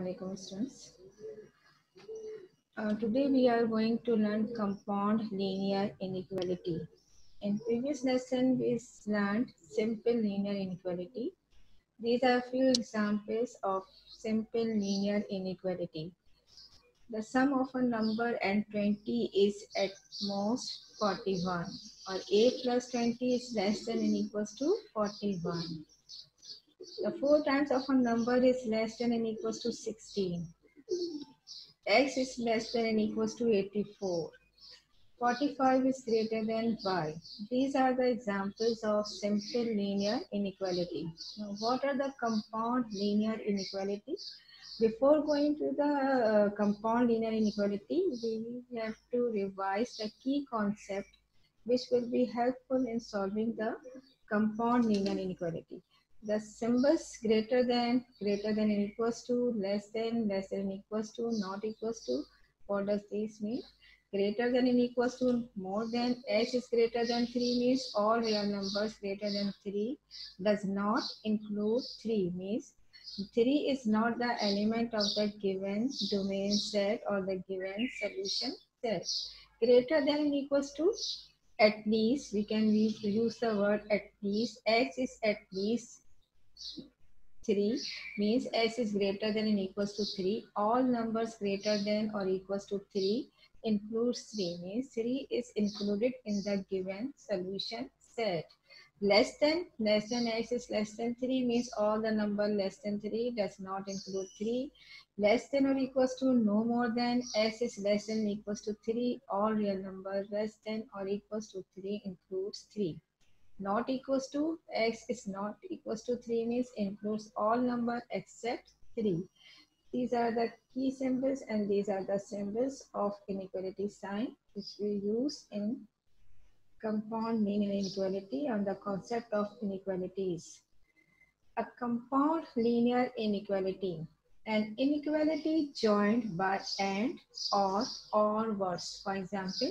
Alaikum students. Uh, today we are going to learn compound linear inequality. In previous lesson we learned simple linear inequality. These are few examples of simple linear inequality. The sum of a number and 20 is at most 41 or a plus 20 is less than or equals to 41. The 4 times of a number is less than and equals to 16. X is less than and equals to 84. 45 is greater than y. These are the examples of simple linear inequality. Now, what are the compound linear inequality? Before going to the uh, compound linear inequality, we have to revise the key concept which will be helpful in solving the compound linear inequality. The symbols greater than, greater than equals to, less than, less than equals to, not equals to. What does this mean? Greater than and equals to, more than, h is greater than 3 means all real numbers greater than 3 does not include 3 means 3 is not the element of the given domain set or the given solution set. Greater than and equals to at least, we can use the word at least. x is at least 3 means s is greater than and equals to 3. All numbers greater than or equals to 3 includes 3 means 3 is included in the given solution set. Less than less than x is less than 3 means all the number less than 3 does not include 3 less than or equals to no more than s is less than equals to 3 all real numbers less than or equals to 3 includes 3 not equals to x is not equals to 3 means includes all number except 3 these are the key symbols and these are the symbols of inequality sign which we use in compound linear inequality on the concept of inequalities. A compound linear inequality, an inequality joined by and, or, or worse. For example,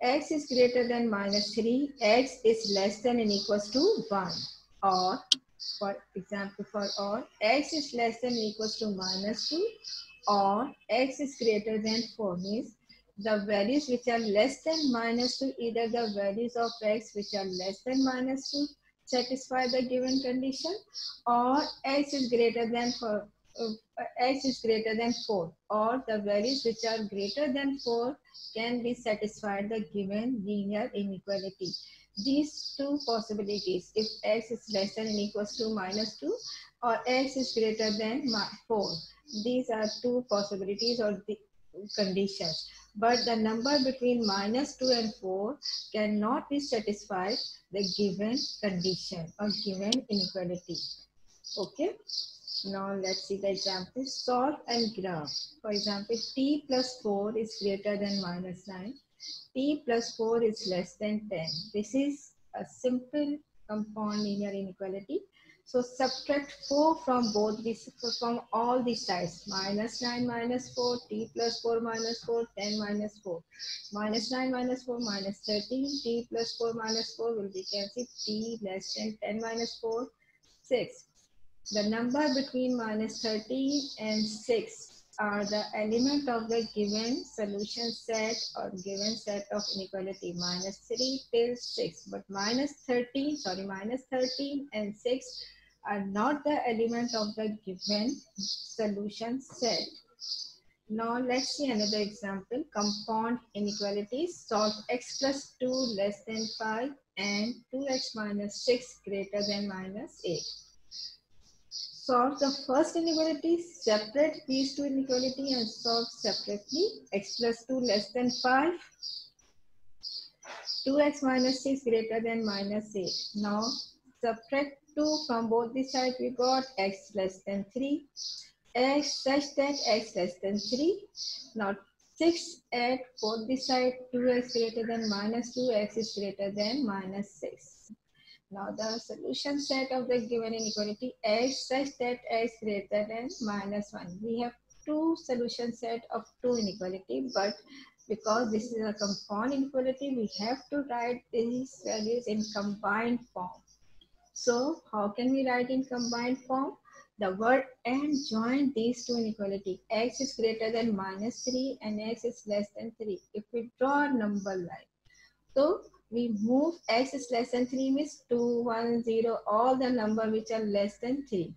x is greater than minus 3, x is less than and equals to 1. Or, for example, for or, x is less than equals to minus 2, or x is greater than 4 means the values which are less than minus 2, either the values of x which are less than minus 2 satisfy the given condition or x is greater than for uh, Uh, x is greater than 4 or the values which are greater than 4 can be satisfied the given linear inequality. These two possibilities, if x is less than or equals to minus 2 or x is greater than 4, these are two possibilities or the conditions but the number between minus 2 and 4 cannot be satisfied the given condition or given inequality. Okay. Now let's see the example. Solve and graph. For example, t plus 4 is greater than minus 9. t plus 4 is less than 10. This is a simple compound linear inequality so subtract 4 from both these, from all these sides. Minus 9 minus 4, t plus 4 minus 4, 10 minus 4. Minus 9 minus 4 minus 13, t plus 4 minus 4 will be cancelled. t less than 10 minus 4, 6. The number between minus 13 and 6 are the element of the given solution set or given set of inequality minus 3 till 6 but minus 13 sorry minus 13 and 6 are not the element of the given solution set. Now let's see another example. Compound inequalities. Solve x plus 2 less than 5 and 2x minus 6 greater than minus 8. Solve the first inequality, separate these two inequality and solve separately. x plus 2 less than 5, 2x minus 6 greater than minus 8. Now subtract 2 from both the sides we got x less than 3 x such that x less than 3 now 6 at both the side 2x greater than minus 2 x is greater than minus 6 now the solution set of the given inequality x such that x greater than minus 1 we have two solution set of two inequality but because this is a compound inequality we have to write these values in combined form so how can we write in combined form? the word and join these two inequality. x is greater than minus 3 and x is less than 3. If we draw a number line, so we move x is less than 3 means 2, 1, 0, all the number which are less than 3.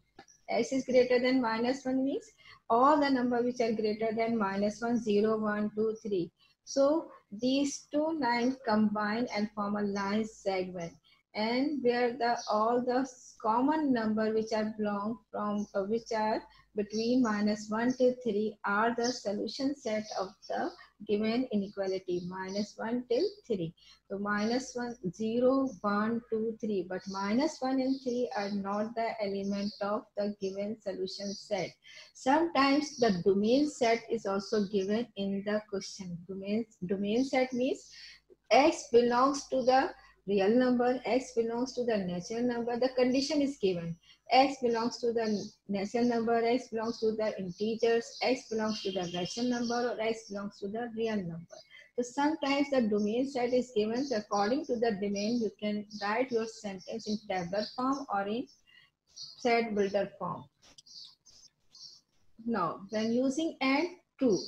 x is greater than minus 1 means all the number which are greater than minus 1, 0, 1, 2, 3. So these two lines combine and form a line segment and where the all the common number which are belong from uh, which are between minus 1 to 3 are the solution set of the given inequality minus 1 till 3. So minus 1, 0, 1, 2, 3. But minus 1 and 3 are not the element of the given solution set. Sometimes the domain set is also given in the question. Domain, domain set means x belongs to the real number, x belongs to the natural number. The condition is given x belongs to the natural number, x belongs to the integers, x belongs to the rational number, or x belongs to the real number. So sometimes the domain set is given. So according to the domain, you can write your sentence in tabular form or in set builder form. Now, when using and true,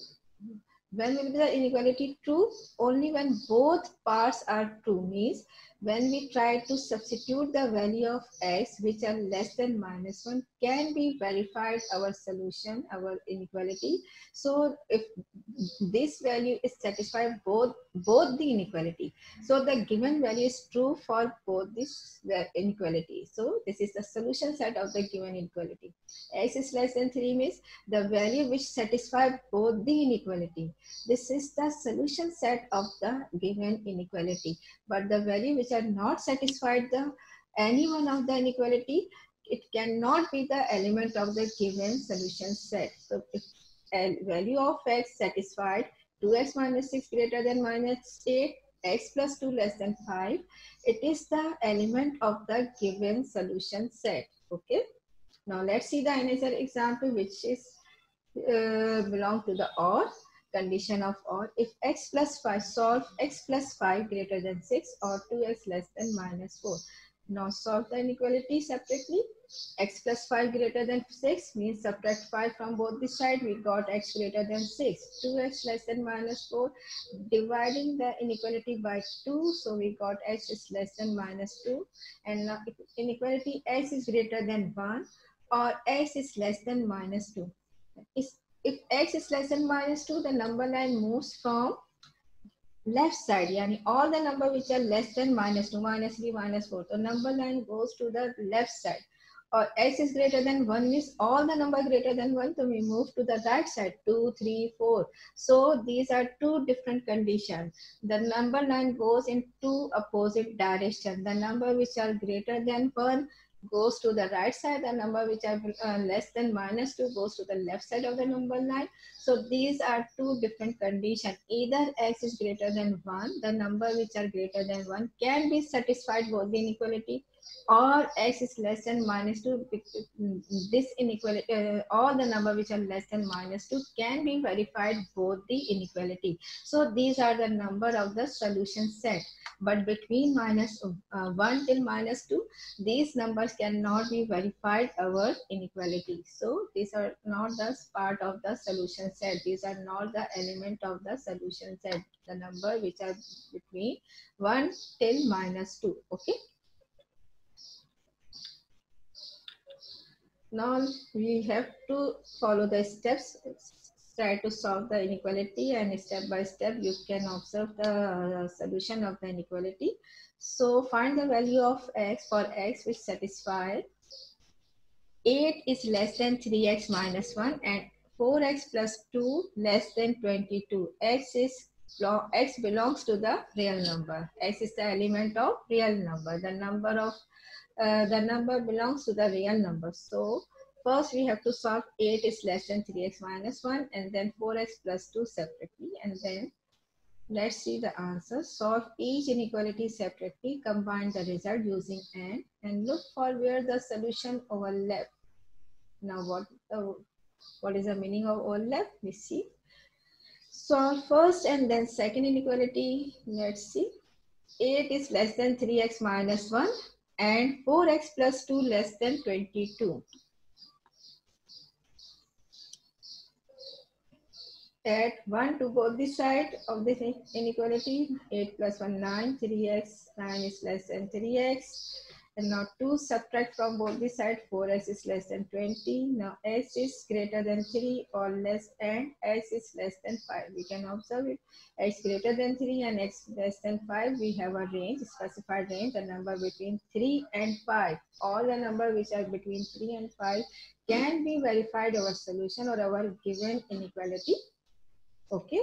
when will be the inequality true? Only when both parts are true means when we try to substitute the value of x which are less than minus 1 can be verified our solution, our inequality. So if this value is satisfied both, both the inequality. So the given value is true for both this inequality. So this is the solution set of the given inequality. x is less than 3 means the value which satisfies both the inequality. This is the solution set of the given inequality. But the value which are not satisfied the any one of the inequality, it cannot be the element of the given solution set. So if value of x satisfied 2x minus 6 greater than minus 8, x plus 2 less than 5, it is the element of the given solution set. Okay. Now let's see the another example which is uh, belong to the OR condition of OR if x plus 5 solve x plus 5 greater than 6 or 2x less than minus 4. Now solve the inequality separately. x plus 5 greater than 6 means subtract 5 from both the side. We got x greater than 6. 2x less than minus 4. Dividing the inequality by 2. So we got x is less than minus 2. And now inequality x is greater than 1 or x is less than minus 2. Is if x is less than minus 2, the number line moves from left side. Yani all the number which are less than minus 2, minus 3, minus 4. The number line goes to the left side. Or x is greater than 1 means all the number greater than 1, so we move to the right side, 2, 3, 4. So these are two different conditions. The number line goes in two opposite direction. The number which are greater than 1 goes to the right side, the number which are uh, less than minus 2 goes to the left side of the number line. So these are two different conditions. Either x is greater than 1, the number which are greater than 1 can be satisfied both the inequality or x is less than minus 2 this inequality uh, all the number which are less than minus 2 can be verified both the inequality. So these are the number of the solution set. But between minus, uh, 1 till minus 2 these numbers cannot be verified our inequality. So these are not the part of the solution set. These are not the element of the solution set. The number which are between 1 till minus 2 okay Now we have to follow the steps, try to solve the inequality and step by step you can observe the uh, solution of the inequality. So find the value of x for x which satisfy 8 is less than 3x minus 1 and 4x plus 2 less than 22. x is x belongs to the real number. x is the element of real number. The number of uh, the number belongs to the real number. So first we have to solve 8 is less than 3x minus 1 and then 4x plus 2 separately and then let's see the answer. Solve each inequality separately, combine the result using AND and look for where the solution overlap. Now what, uh, what is the meaning of overlap? We see. Solve first and then second inequality. Let's see. 8 is less than 3x minus 1 and 4x plus 2 less than 22. Add 1 to both the side of this inequality, 8 plus 1, 9, 3x, 9 is less than 3x, and now 2 subtract from both the side, 4x is less than 20. Now s is greater than 3 or less and s is less than 5. We can observe it. x greater than 3 and x less than 5. We have a range, specified range, a number between 3 and 5. All the number which are between 3 and 5 can be verified our solution or our given inequality. Okay.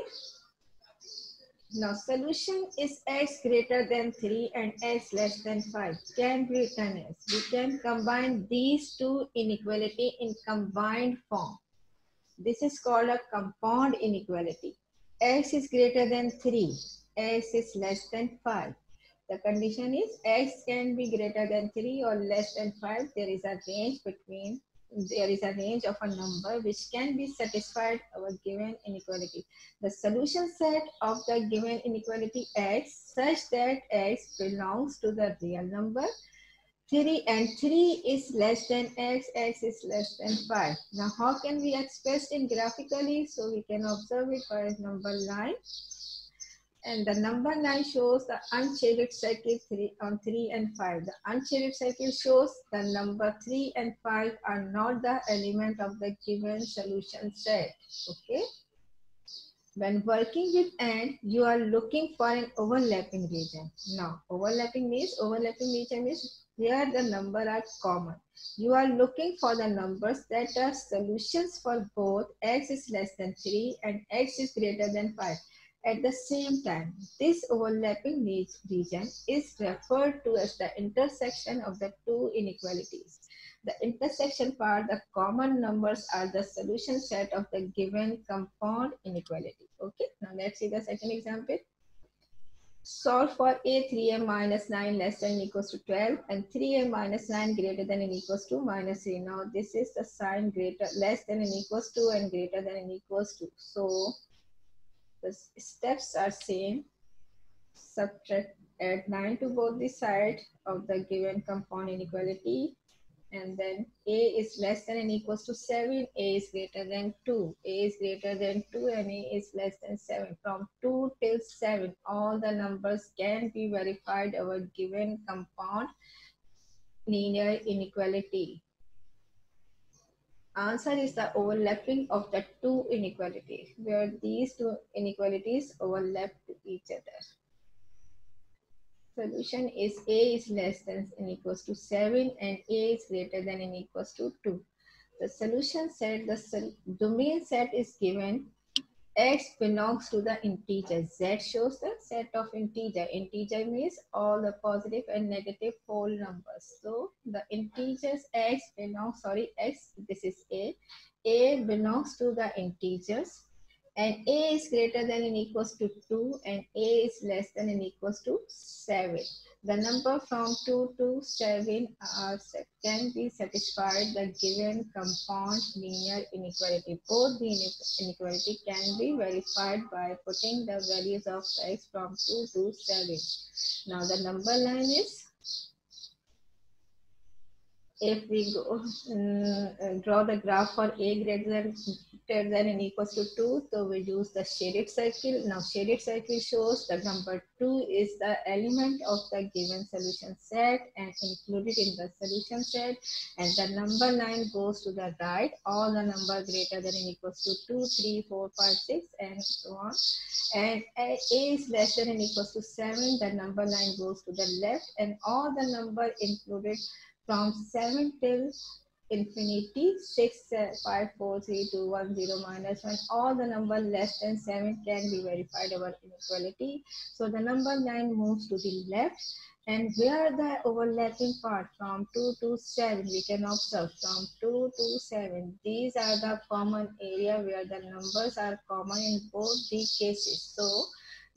Now solution is x greater than 3 and x less than 5 can be written as we can combine these two inequality in combined form. This is called a compound inequality. x is greater than 3, x is less than 5. The condition is x can be greater than 3 or less than 5. There is a range between there is a range of a number which can be satisfied our given inequality. The solution set of the given inequality x such that x belongs to the real number 3 and 3 is less than x, x is less than 5. Now how can we express it graphically? So we can observe it by number line and the number line shows the unshaded circle three, on 3 and 5. The unshaded circle shows the number 3 and 5 are not the element of the given solution set. Okay. When working with AND, you are looking for an overlapping region. Now, overlapping means, overlapping region is where the number are common. You are looking for the numbers that are solutions for both x is less than 3 and x is greater than 5. At the same time, this overlapping region is referred to as the intersection of the two inequalities. The intersection part, the common numbers are the solution set of the given compound inequality. Okay, now let's see the second example. Solve for a 3a minus 9 less than equals to 12 and 3a minus 9 greater than and equals to minus 3. Now this is the sign greater less than and equals to and greater than and equals to. So the steps are same. Subtract, add 9 to both the side of the given compound inequality. And then a is less than and equals to 7, a is greater than 2, a is greater than 2, and a is less than 7. From 2 till 7, all the numbers can be verified over given compound linear inequality. Answer is the overlapping of the two inequalities, where these two inequalities overlap to each other. Solution is A is less than and equals to 7 and A is greater than and equals to 2. The solution set, the domain set is given x belongs to the integer. Z shows the set of integer. Integer means all the positive and negative whole numbers. So the integers x belongs, sorry, x, this is A. A belongs to the integers and a is greater than and equals to 2 and a is less than and equals to 7. The number from 2 to 7 are, can be satisfied the given compound linear inequality. Both the inequality can be verified by putting the values of x from 2 to 7. Now the number line is if we go um, draw the graph for a greater than and equals to 2 so we use the shaded circle. Now shaded circle shows the number 2 is the element of the given solution set and included in the solution set. And the number line goes to the right. All the number greater than and equals to 2 3 4 5 6 and so on. And a is less than and equals to 7 the number line goes to the left. And all the number included from 7 till infinity 6 5 4 3 2 1 0 minus 1 all the number less than 7 can be verified over inequality. So the number line moves to the left. And where the overlapping part from 2 to 7 we can observe from 2 to 7 these are the common area where the numbers are common in both the cases. So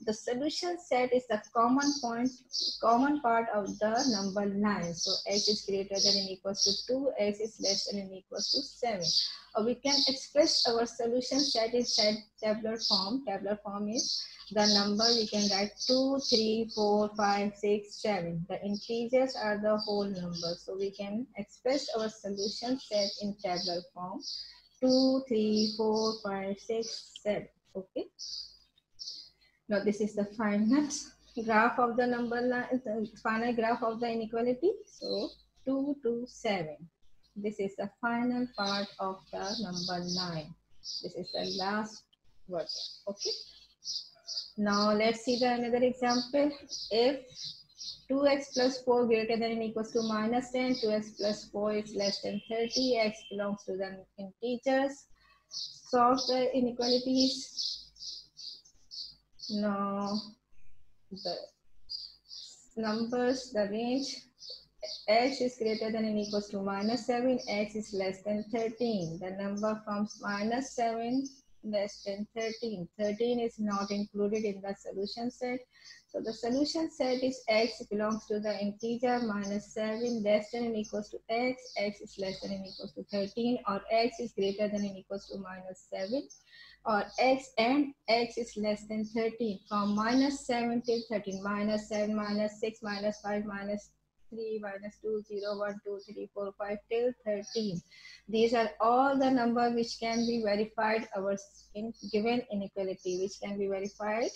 the solution set is the common point, common part of the number line. So x is greater than and equals to 2, x is less than and equals to 7. Or we can express our solution set in set tabular form. Tabular form is the number we can write 2, 3, 4, 5, 6, 7. The integers are the whole number. So we can express our solution set in tabular form. 2, 3, 4, 5, 6, 7. Okay. Now this is the final graph of the number line, the final graph of the inequality. So 2 to 7. This is the final part of the number line. This is the last version. Okay. Now let's see the another example. If 2x plus 4 greater than or equals to minus 10, 2x plus 4 is less than 30, x belongs to the integers. Solve the inequalities. Now the numbers, the range x is greater than and equals to minus 7, x is less than 13. The number from minus 7 less than 13. 13 is not included in the solution set. So the solution set is x belongs to the integer minus 7 less than and equals to x, x is less than and equals to 13 or x is greater than and equals to minus 7 or x and x is less than 13 from minus 7 till 13 minus 7 minus 6 minus 5 minus 3 minus 2 0 1 2 3 4 5 till 13 these are all the number which can be verified our in given inequality which can be verified.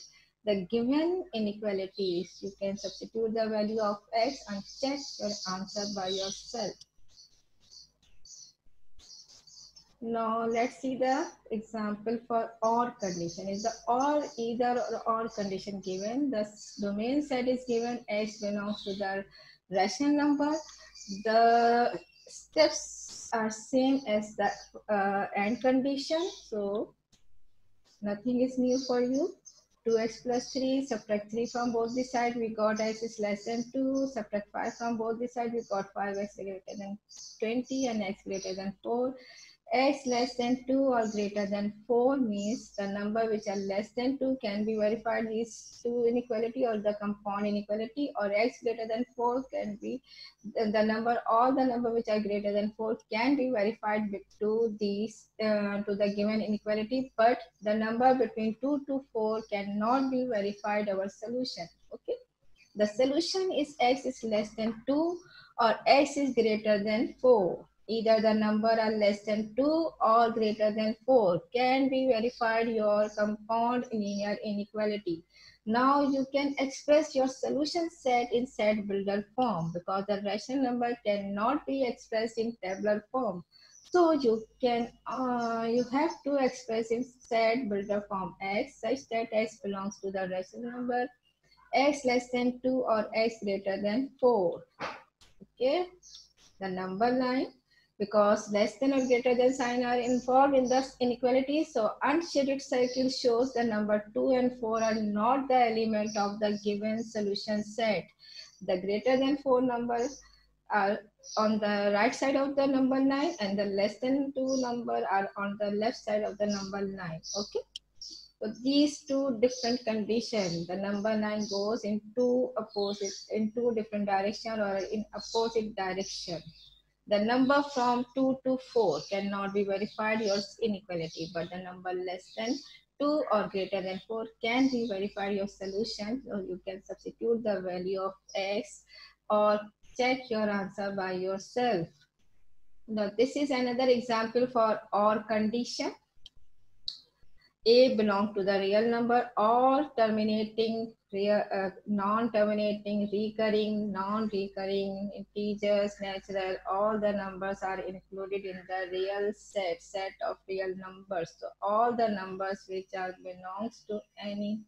The given inequalities you can substitute the value of x and check your answer by yourself now let's see the example for OR condition. Is the OR either or OR condition given? The domain set is given X belongs to the rational number. The steps are same as the uh, AND condition. So nothing is new for you. 2x plus 3, subtract 3 from both the sides, we got x is less than 2, subtract 5 from both the sides, we got 5x greater than 20 and x greater than 4 x less than 2 or greater than 4 means the number which are less than 2 can be verified is 2 inequality or the compound inequality or x greater than 4 can be the, the number all the number which are greater than 4 can be verified to these uh, to the given inequality but the number between 2 to 4 cannot be verified our solution okay? The solution is x is less than 2 or x is greater than 4 either the number are less than 2 or greater than 4 can be verified your compound linear inequality. Now you can express your solution set in set builder form because the rational number cannot be expressed in tabular form. So you can uh, you have to express in set builder form x such that x belongs to the rational number x less than 2 or x greater than 4. Okay, the number line because less than or greater than sign are involved in the inequality. So unshaded circle shows the number 2 and 4 are not the element of the given solution set. The greater than 4 numbers are on the right side of the number line and the less than 2 number are on the left side of the number line. Okay. So these two different conditions, the number line goes in two opposite, in two different direction or in opposite direction the number from 2 to 4 cannot be verified your inequality, but the number less than 2 or greater than 4 can be verified your solution. So you can substitute the value of x or check your answer by yourself. Now this is another example for OR condition. A belong to the real number or terminating real, uh, non-terminating, recurring, non-recurring, integers, natural, all the numbers are included in the real set, set of real numbers. So all the numbers which are belongs to any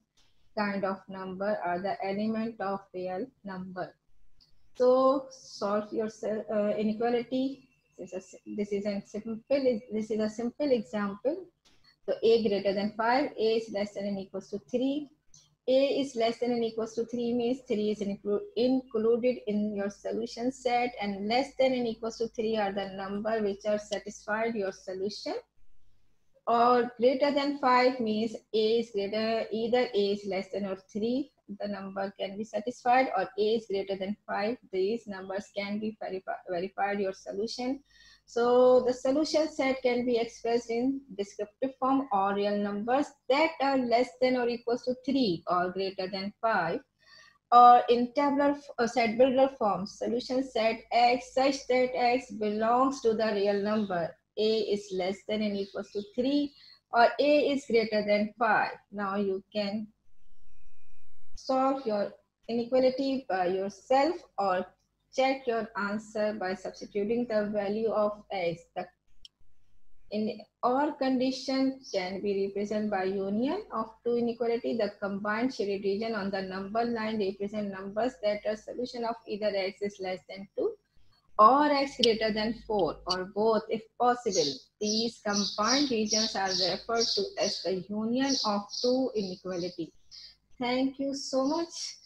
kind of number are the element of real number. So solve your uh, inequality. This is, a, this is a simple this is a simple example. So a greater than 5, a is less than or equals to 3, a is less than or equals to 3 means 3 is included in your solution set and less than or equals to 3 are the number which are satisfied your solution. Or greater than 5 means a is greater either a is less than or 3 the number can be satisfied or a is greater than 5 these numbers can be verified your solution so the solution set can be expressed in descriptive form or real numbers that are less than or equals to 3 or greater than 5 or in tabular or set builder form solution set x such that x belongs to the real number a is less than or equals to 3 or a is greater than 5. Now you can solve your inequality by yourself or check your answer by substituting the value of x. The in or condition can be represented by union of two inequality. The combined shaded region on the number line represent numbers that are solution of either x is less than 2 or x greater than 4 or both if possible. These combined regions are referred to as the union of two inequality. Thank you so much.